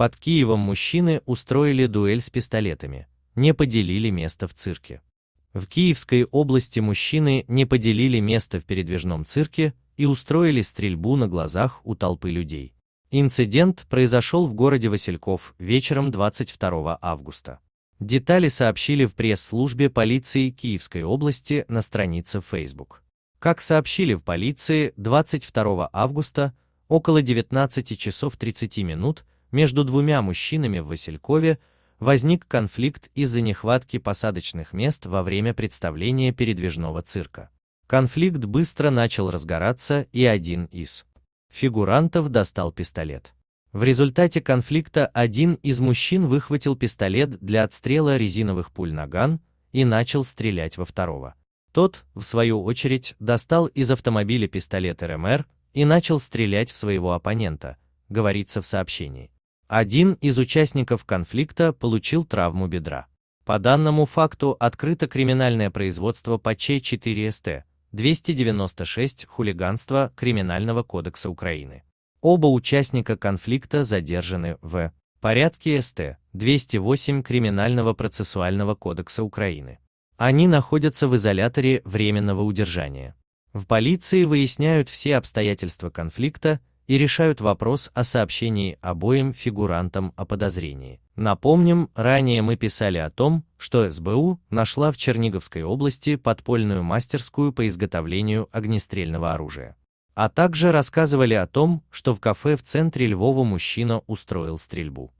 Под Киевом мужчины устроили дуэль с пистолетами, не поделили место в цирке. В Киевской области мужчины не поделили место в передвижном цирке и устроили стрельбу на глазах у толпы людей. Инцидент произошел в городе Васильков вечером 22 августа. Детали сообщили в пресс-службе полиции Киевской области на странице Facebook. Как сообщили в полиции, 22 августа около 19 часов 30 минут между двумя мужчинами в Василькове возник конфликт из-за нехватки посадочных мест во время представления передвижного цирка. Конфликт быстро начал разгораться, и один из фигурантов достал пистолет. В результате конфликта один из мужчин выхватил пистолет для отстрела резиновых пуль наган и начал стрелять во второго. Тот, в свою очередь, достал из автомобиля пистолет РМР и начал стрелять в своего оппонента, говорится в сообщении. Один из участников конфликта получил травму бедра. По данному факту открыто криминальное производство по Ч4СТ 296 хулиганство Криминального кодекса Украины. Оба участника конфликта задержаны в порядке СТ 208 Криминального процессуального кодекса Украины. Они находятся в изоляторе временного удержания. В полиции выясняют все обстоятельства конфликта и решают вопрос о сообщении обоим фигурантам о подозрении. Напомним, ранее мы писали о том, что СБУ нашла в Черниговской области подпольную мастерскую по изготовлению огнестрельного оружия. А также рассказывали о том, что в кафе в центре Львова мужчина устроил стрельбу.